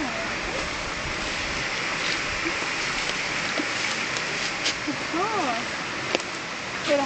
Good. Good. Good.